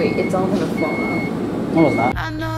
Wait, it's all gonna fall out. No, it's not.